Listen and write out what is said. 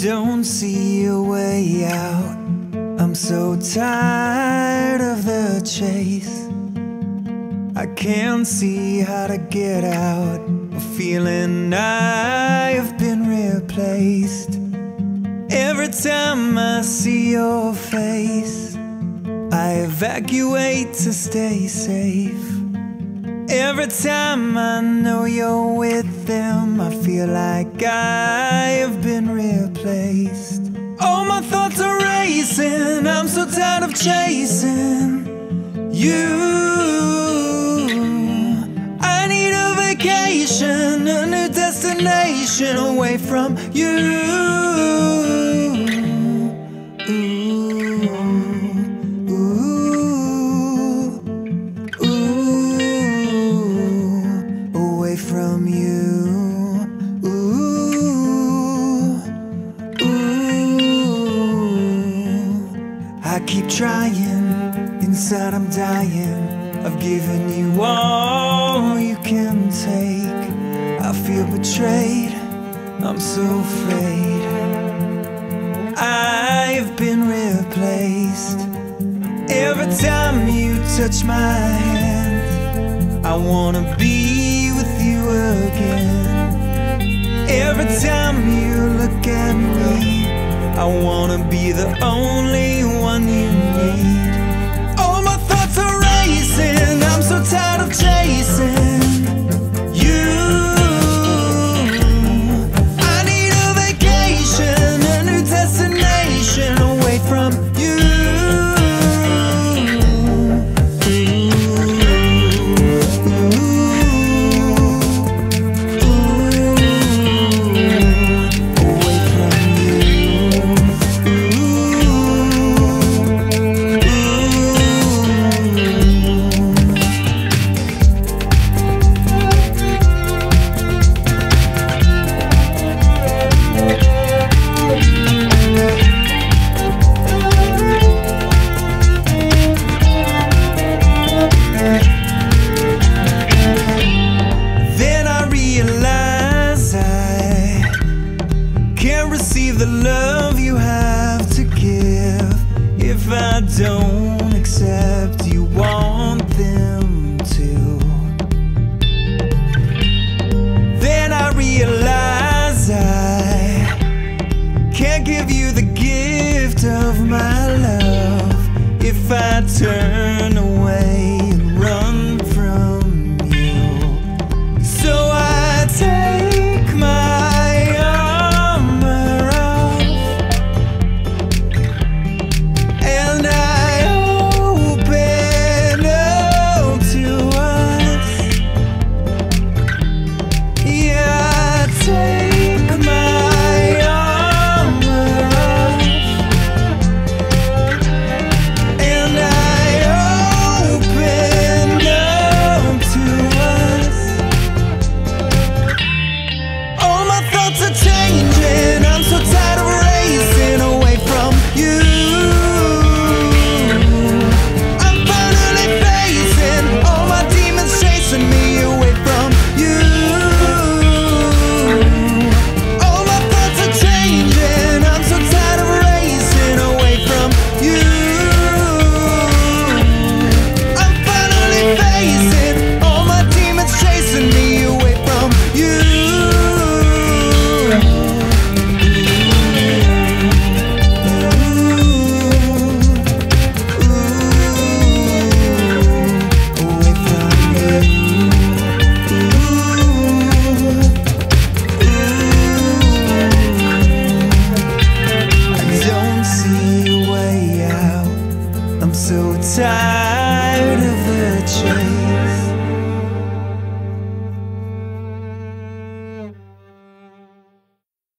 don't see a way out. I'm so tired of the chase. I can't see how to get out of feeling I've been replaced. Every time I see your face, I evacuate to stay safe. Every time I know you're with them, I feel like I've been replaced. All my thoughts are racing, I'm so tired of chasing you. I need a vacation, a new destination away from you. Keep trying, inside I'm dying. I've given you all you can take. I feel betrayed, I'm so afraid. I've been replaced. Every time you touch my hand, I wanna be with you again. Every time you look at me, I wanna be the only you don't accept tired of the chase.